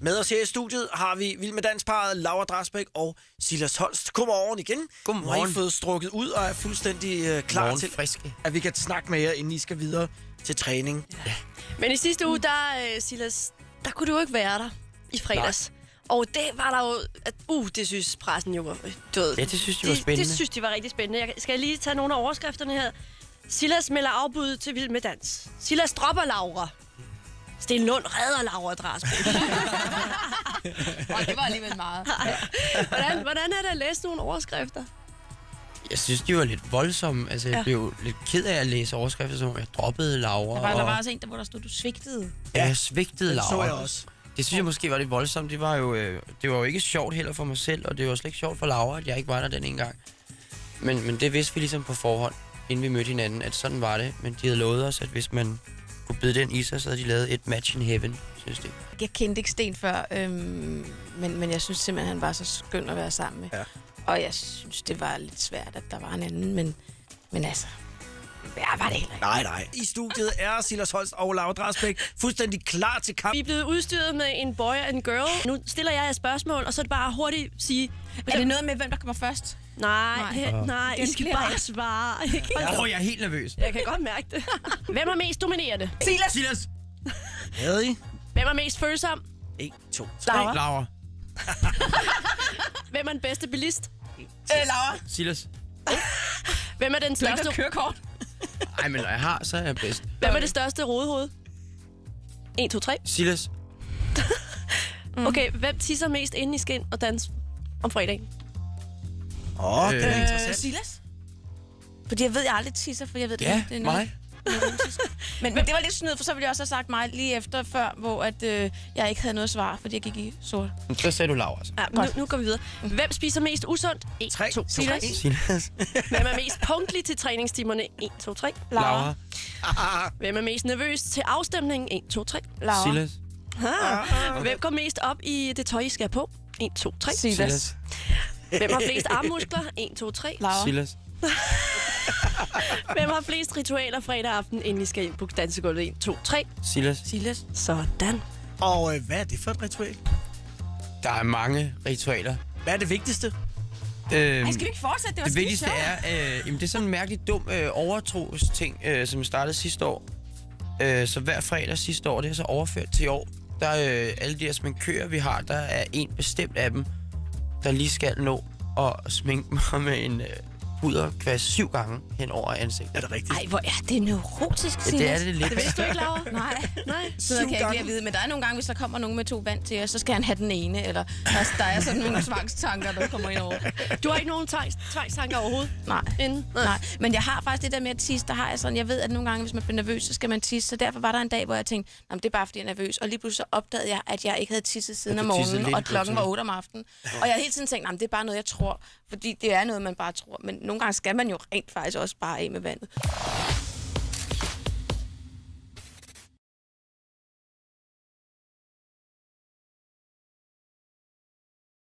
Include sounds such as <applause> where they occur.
Med os her i studiet har vi Vild med Dansparet, Laura Drasbæk og Silas Holst. Godmorgen igen. Godmorgen. Nu har I fået strukket ud og er fuldstændig øh, klar Morgen til, friske. at vi kan snakke med jer, inden I skal videre til træning. Men i sidste uge, der, øh, Silas, der kunne du jo ikke være der i fredags. Og det var der jo... At, uh, det synes pressen jo var... Du ved, Ja, det synes de var det, spændende. Det synes de var rigtig spændende. Jeg skal lige tage nogle af overskrifterne her. Silas melder afbud til Vild med Dans. Silas dropper Laura. Sten Lund redder Laura Drasbæk. <laughs> Og det var alligevel meget. <laughs> hvordan, hvordan er det at læse nogle overskrifter? Jeg synes, de var lidt voldsomme. Altså, jeg Ja. blev lidt ked af at læse overskrifter, som jeg droppede Laura. Der var, der og var også en, der, hvor der stod, du svigtede. ja, jeg svigtede Det Laura. så jeg også. Det synes jeg måske var lidt voldsomt. Det var jo, øh, det var jo ikke sjovt heller for mig selv, og det var slet ikke sjovt for Laura, at jeg ikke var der den ene gang. Men, men det vidste vi ligesom på forhånd, inden vi mødte hinanden, at sådan var det. Men de havde lovet os, at hvis man kunne bide den i sig, så havde de lavet et match in heaven, synes det. Jeg kendte ikke Sten før, øhm, men, men jeg synes simpelthen, han var så skøn at være sammen med. Ja. Og jeg synes, det var lidt svært, at der var en anden, men, men altså, ja, var det heller ikke. Nej, nej. I studiet er Silas Holst og Laura Drasbæk fuldstændig klar til kamp. Vi er blevet udstyret med en boy and girl. Nu stiller jeg jer spørgsmål, og så er det bare hurtigt sige... Er det noget med, hvem der kommer først? Nej, Nej. nej, nej I Det skal bare svare. <laughs> Åh, oh, jeg er helt nervøs. Jeg kan godt mærke det. <laughs> Hvem er mest dominerende? Silas! Silas! <laughs> Havde I? Hvem er mest følsom? 1, 2, 3. Laura. Laura. Hvem er den bedste bilist? Øh, Laura. Silas. Hvem er den største, kørekort. Ej, men når jeg har, så er jeg bedst. hvem er det største rodehoved? 1, 2, 3. Silas. <laughs> Okay, hvem tisser mest inde i skin og dans om fredagen? Åh, oh, det er Øh, interessant. Silas? Fordi jeg ved, jeg aldrig tisser, for jeg ved, Ja, det, det er noget, mig. <laughs> Men, men det var lidt snyd, for så ville jeg også have sagt mig lige efter før, hvor at, øh, jeg ikke havde noget svar, fordi jeg gik i sort. Så sagde du Laura, så. Ja, nu, nu går vi videre. Hvem spiser mest usundt? 1, Tre, 2, to, 3. Silas. <laughs> Hvem er mest punktlig til træningstimerne? 1, 2, 3. Laura. <laughs> Hvem er mest nervøs til afstemningen? 1, 2, 3. Laura. Silas. Ah. Hvem går mest op i det tøj, I skal have på? 1, 2, 3. Silas. Silas. Hvem har flest armmuskler? 1, 2, 3. Laura. Silas. <laughs> Hvem har flest ritualer fredag aften, inden I skal ind på dansegulvet? 1, 2, 3. Silas. Silas. Sådan. Og øh, hvad er det for et ritual? Der er mange ritualer. Hvad er det vigtigste? Øhm, Ej, skal vi ikke fortsætte? Det var det vigtigste er, øh, jamen det er sådan en mærkelig dum øh, overtros ting, øh, som startede sidste år. Øh, så hver fredag sidste år, det er så overført til i år. Der er øh, alle de her sminkører, vi har, der er en bestemt af dem, der lige skal nå at sminke mig med en øh, puderkvast syv gange hen over ansigtet. Er det rigtigt? Ej, hvor er det neurotisk, Ja, Silas. det er det lidt. Det vidste du ikke, Laura? <laughs> Nej, Nej. så kan jeg ikke at vide. Men der er nogle gange, hvis der kommer nogen med to vand til os, så skal han have den ene. Eller altså, der er sådan nogle tvangstanker, der kommer ind over. Du har ikke nogen tvangs- tvangstanker overhovedet? Nej. Inden? Nej, men jeg har faktisk det der med at tisse, der har jeg sådan, jeg ved, at nogle gange, hvis man bliver nervøs, så skal man tisse. Så derfor var der en dag, hvor jeg tænkte, "Nå, men det er bare, fordi jeg er nervøs. Og lige pludselig så opdagede jeg, at jeg ikke havde tisset siden om morgenen, og klokken var pludselig. 8 om aftenen. Og jeg havde hele tiden tænkt, "Nå, men det er bare noget, jeg tror. Fordi det er noget, man bare tror. Men nogle gange skal man jo rent faktisk også bare af med vandet.